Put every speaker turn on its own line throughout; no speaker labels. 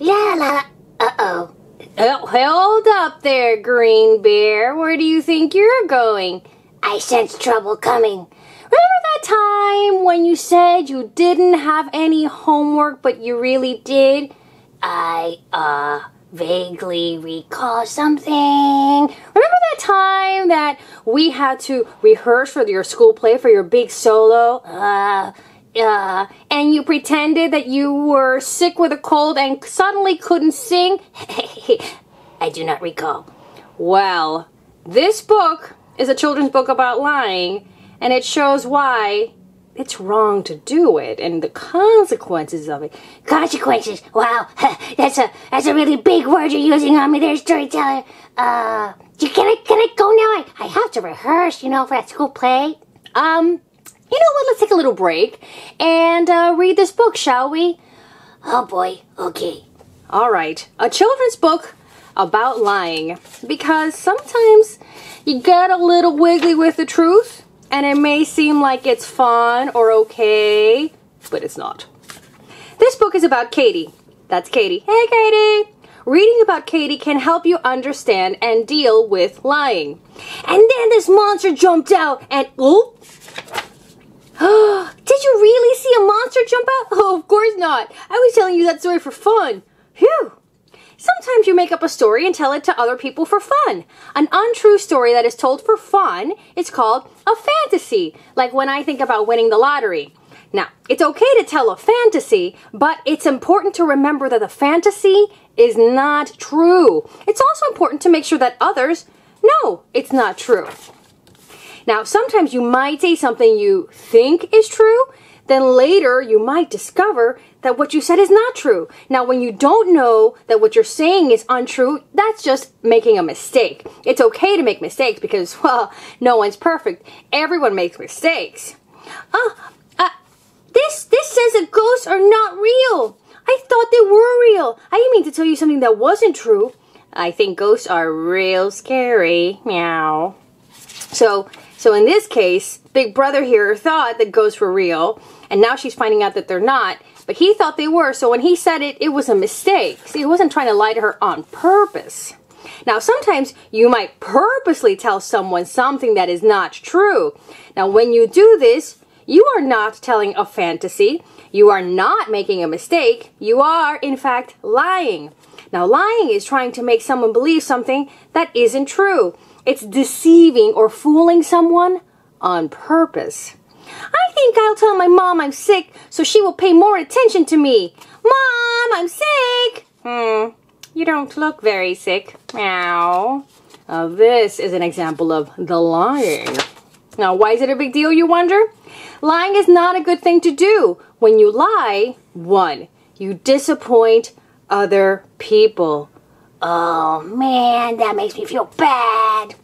La la. Uh-oh.
Oh, hold up there, Green Bear. Where do you think you're going?
I sense trouble coming.
Remember that time when you said you didn't have any homework, but you really did?
I, uh, vaguely recall something.
Remember that time that we had to rehearse for your school play for your big solo?
Uh, uh,
And you pretended that you were sick with a cold and suddenly couldn't sing?
I do not recall.
Well, this book is a children's book about lying, and it shows why it's wrong to do it and the consequences of it.
Consequences. Wow, that's a that's a really big word you're using on me there, storyteller. Uh, can I can I go now? I, I have to rehearse, you know, for that school play.
Um, you know what? Let's take a little break and uh, read this book, shall we?
Oh boy. Okay.
All right, a children's book about lying because sometimes you get a little wiggly with the truth and it may seem like it's fun or okay, but it's not. This book is about Katie. That's Katie. Hey, Katie! Reading about Katie can help you understand and deal with lying. And then this monster jumped out and oh! Did you really see a monster jump out? Oh, of course not. I was telling you that story for fun. Phew. Sometimes you make up a story and tell it to other people for fun. An untrue story that is told for fun is called a fantasy, like when I think about winning the lottery. Now, it's okay to tell a fantasy, but it's important to remember that the fantasy is not true. It's also important to make sure that others know it's not true. Now, sometimes you might say something you think is true, then later you might discover that what you said is not true. Now, when you don't know that what you're saying is untrue, that's just making a mistake. It's okay to make mistakes because, well, no one's perfect. Everyone makes mistakes. Uh, uh, this, this says that ghosts are not real. I thought they were real. I didn't mean to tell you something that wasn't true. I think ghosts are real scary. Meow. So, so in this case, Big Brother here thought that ghosts were real, and now she's finding out that they're not. But he thought they were, so when he said it, it was a mistake. See, he wasn't trying to lie to her on purpose. Now, sometimes you might purposely tell someone something that is not true. Now, when you do this, you are not telling a fantasy. You are not making a mistake. You are, in fact, lying. Now, lying is trying to make someone believe something that isn't true. It's deceiving or fooling someone on purpose. I think I'll tell my mom I'm sick so she will pay more attention to me. Mom, I'm sick. Hmm, you don't look very sick. Meow. Now, this is an example of the lying. Now, why is it a big deal, you wonder? Lying is not a good thing to do. When you lie, one, you disappoint other people.
Oh man, that makes me feel bad.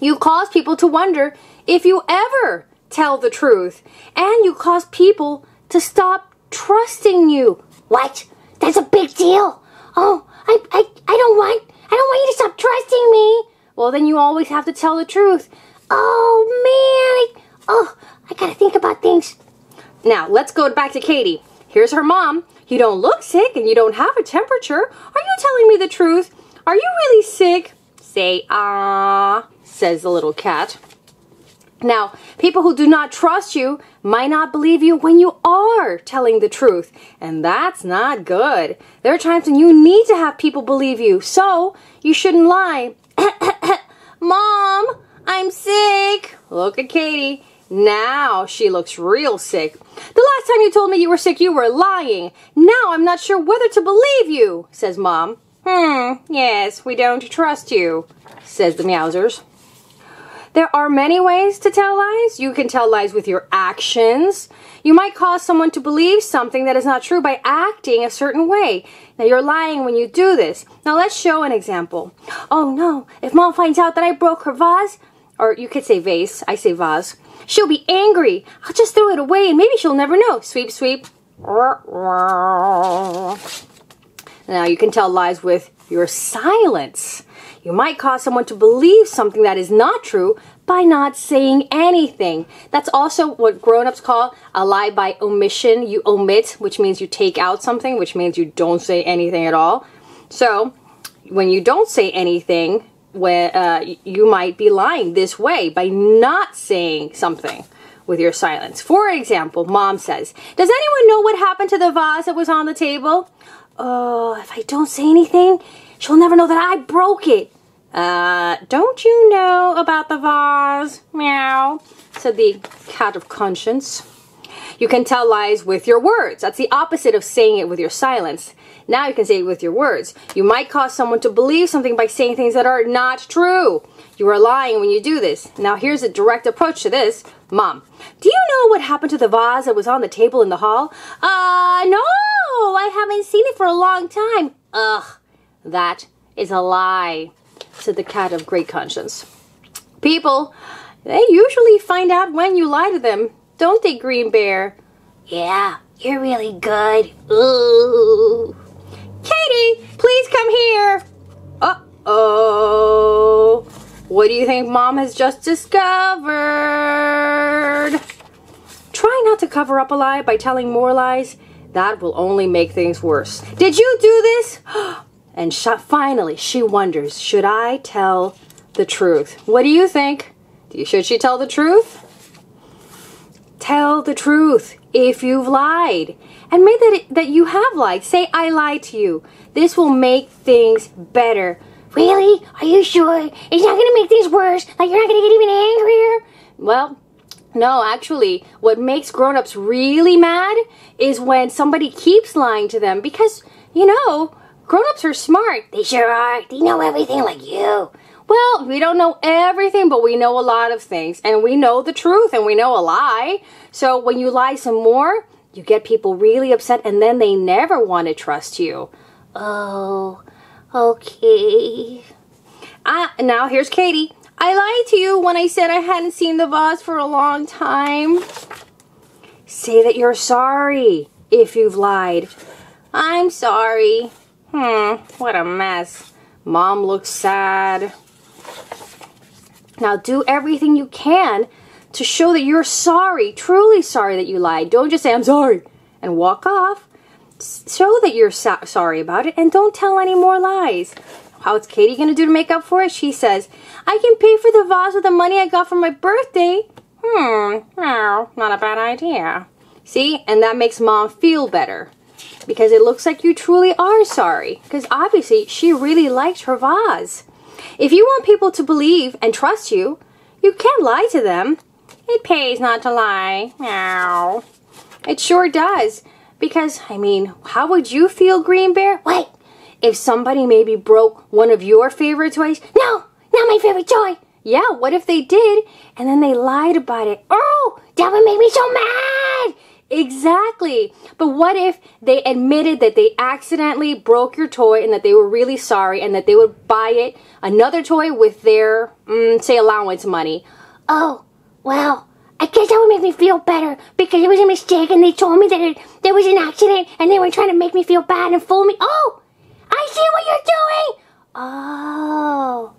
You cause people to wonder if you ever tell the truth, and you cause people to stop trusting you.
What? That's a big deal. Oh, I, I, I don't want, I don't want you to stop trusting me.
Well, then you always have to tell the truth.
Oh man, I, oh, I gotta think about things.
Now, let's go back to Katie. Here's her mom. You don't look sick and you don't have a temperature. Are you telling me the truth? Are you really sick? Say ah, says the little cat. Now, people who do not trust you might not believe you when you are telling the truth, and that's not good. There are times when you need to have people believe you, so you shouldn't lie. Mom, I'm sick. Look at Katie. Now she looks real sick. The last time you told me you were sick, you were lying. Now I'm not sure whether to believe you, says Mom. Hmm, yes, we don't trust you, says the Meowsers. There are many ways to tell lies. You can tell lies with your actions. You might cause someone to believe something that is not true by acting a certain way. Now you're lying when you do this. Now let's show an example. Oh no, if mom finds out that I broke her vase, or you could say vase, I say vase, she'll be angry. I'll just throw it away and maybe she'll never know. Sweep, sweep. Now you can tell lies with your silence. You might cause someone to believe something that is not true by not saying anything. That's also what grown-ups call a lie by omission. You omit, which means you take out something, which means you don't say anything at all. So, when you don't say anything, when uh, you might be lying this way by not saying something with your silence. For example, mom says, Does anyone know what happened to the vase that was on the table? Oh, if I don't say anything, she'll never know that I broke it. Uh, don't you know about the vase? Meow, said the cat of conscience. You can tell lies with your words. That's the opposite of saying it with your silence. Now you can say it with your words. You might cause someone to believe something by saying things that are not true. You are lying when you do this. Now here's a direct approach to this. Mom, do you know what happened to the vase that was on the table in the hall? Uh, no, I haven't seen it for a long time. Ugh, that is a lie, said the cat of great conscience. People, they usually find out when you lie to them, don't they, Green Bear?
Yeah, you're really good. Ooh.
Katie, please come here. Uh-oh. What do you think Mom has just discovered? Try not to cover up a lie by telling more lies. That will only make things worse. Did you do this? And sh finally, she wonders, should I tell the truth? What do you think? Should she tell the truth? Tell the truth if you've lied. And admit that, it, that you have lied. Say, I lied to you. This will make things better.
Really? Are you sure? It's not going to make things worse? Like you're not going to get even angrier?
Well, no, actually, what makes grown-ups really mad is when somebody keeps lying to them because, you know, grown-ups are smart.
They sure are. They know everything like you.
Well, we don't know everything, but we know a lot of things. And we know the truth and we know a lie. So when you lie some more, you get people really upset and then they never want to trust you.
Oh, okay.
Ah, now here's Katie. I lied to you when I said I hadn't seen the vase for a long time. Say that you're sorry if you've lied. I'm sorry. Hmm, what a mess. Mom looks sad. Now do everything you can to show that you're sorry, truly sorry that you lied. Don't just say, I'm sorry, and walk off. Show that you're so sorry about it and don't tell any more lies. How's Katie going to do to make up for it? She says, I can pay for the vase with the money I got for my birthday. Hmm, no, not a bad idea. See, and that makes mom feel better because it looks like you truly are sorry because obviously she really likes her vase. If you want people to believe and trust you, you can't lie to them. It pays not to lie. Meow. It sure does. Because, I mean, how would you feel, Green Bear?
What?
If somebody maybe broke one of your favorite toys?
No, not my favorite toy.
Yeah, what if they did and then they lied about it?
Oh, that would make me so mad.
Exactly. But what if they admitted that they accidentally broke your toy and that they were really sorry and that they would buy it another toy with their, mm, say, allowance money?
Oh, well, I guess that would make me feel better because it was a mistake and they told me that it, there was an accident and they were trying to make me feel bad and fool me. Oh, I see what you're doing. Oh,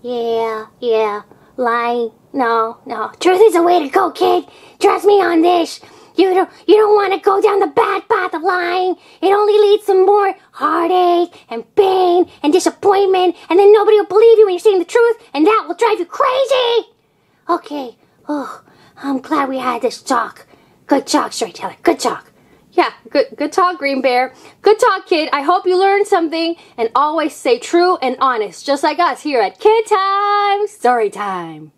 yeah, yeah. Lying. No, no. Truth is the way to go, kid. Trust me on this. You don't, you don't want to go down the bad path of lying. It only leads to more heartache and pain and disappointment, and then nobody will believe you when you're saying the truth, and that will drive you crazy. Okay. Oh, I'm glad we had this talk. Good talk, storyteller. Good talk.
Yeah, good good talk, Green Bear. Good talk, kid. I hope you learned something and always stay true and honest, just like us here at Kid Time Story Time.